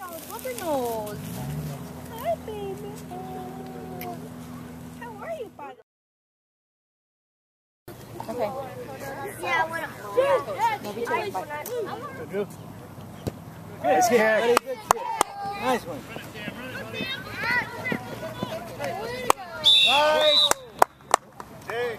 Oh, Nose. Hi, baby. Oh. How are you, Bubber? Okay. Yeah, I want to. Yeah, it. Nice one. Nice. Nice one. Nice.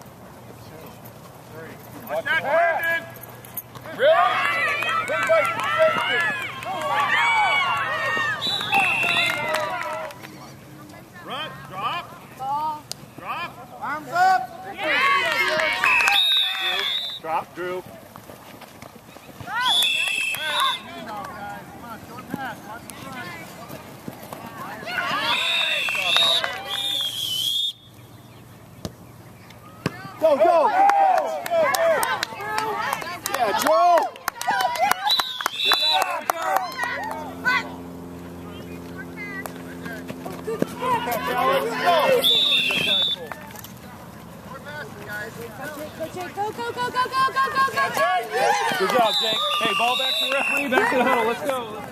Drew. Go, go! Yeah, Joe! Good job, Joe! Good job, Joe! Good job, Jake. Hey, ball back to the referee. Back to the huddle. Let's go.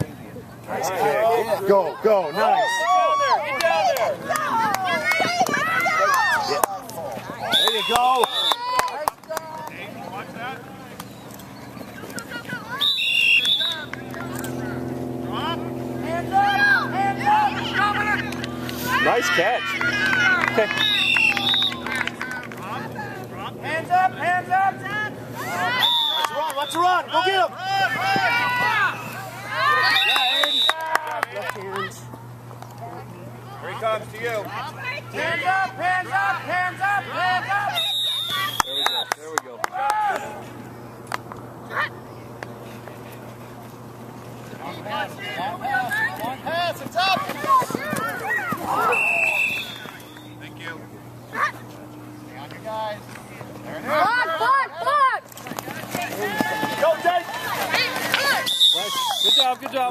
Nice kick. Go, go. Nice. Get down there. There you go. Watch that. Drop. Nice catch. Hands up, hands up. Let's run. Run. Go get him. Here he comes to you. Hands up, hands up, hands up, hands up. There we go. There we go. One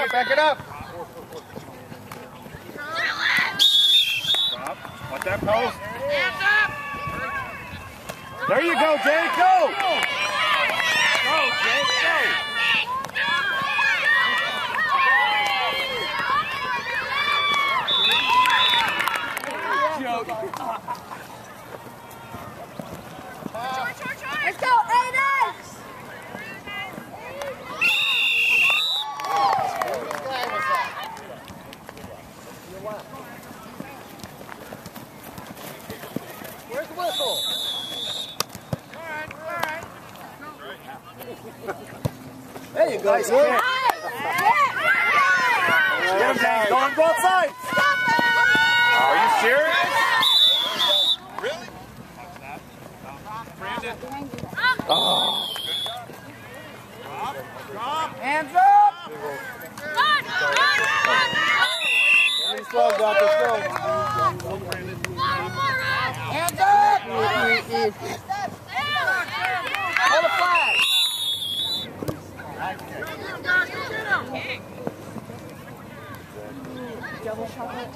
up, back it up. Drop. Watch that post. There you go, Jake, go. Let's go, Aiden. Where's the whistle? There you go. Nice kick. Get him, Jake. Go on both sides. Are you serious? Really? Brandon. Oh. Drop. Hands up. These slugs got this go. Hands up. Hold the flag. Double chocolate.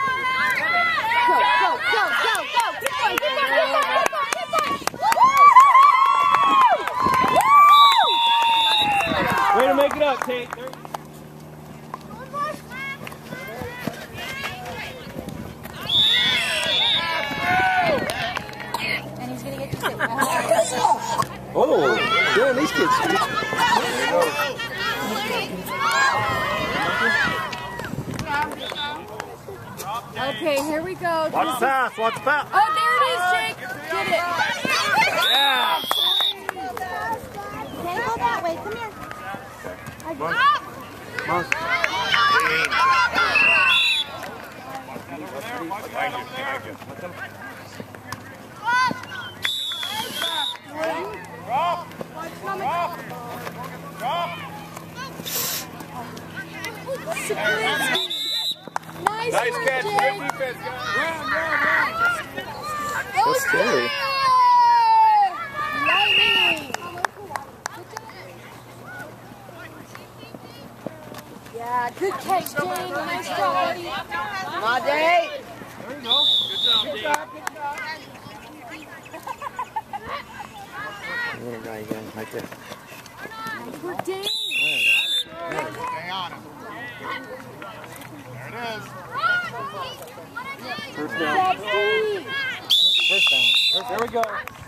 Go, go, go, go, go. Keep going, keep going, keep going, keep going, keep going. Way to make it up, Tate. There- And he's gonna get to sit. Oh, damn, these kids. Okay, here we go. Watch the pass, watch the pass. Oh, there it is, Jake. Get it. Yeah. Can't go that way. Come here. Come on. Drop. Drop. Drop. Nice, Nice work, catch. Jake. Great defense, guys. Go scary. Jake! Lightning. Yeah, good catch, Jane. Nice job, buddy. Come on, Dave. Good job, Dave. Little guy again, right there. Nice work, Jane. Hang on him. There it is. First down. First down. First, there we go.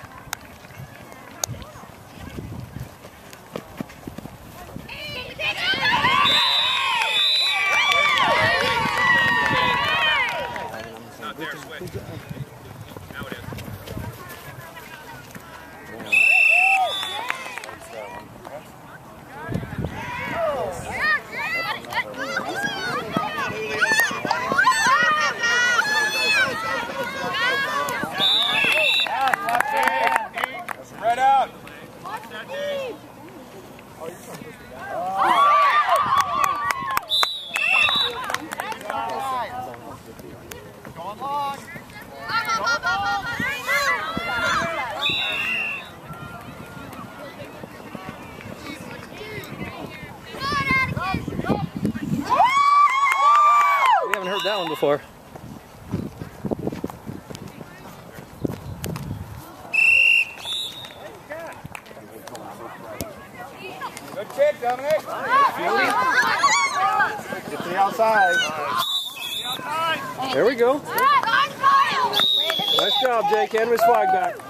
Before. Good kick, Dominic. Get to the outside. There we go. Nice job, Jake. Hand his flag back.